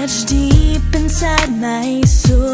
much deep inside my soul.